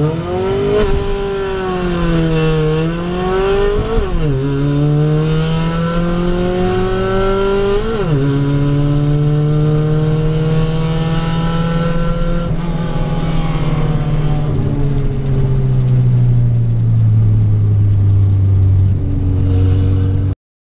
Mm-hmm.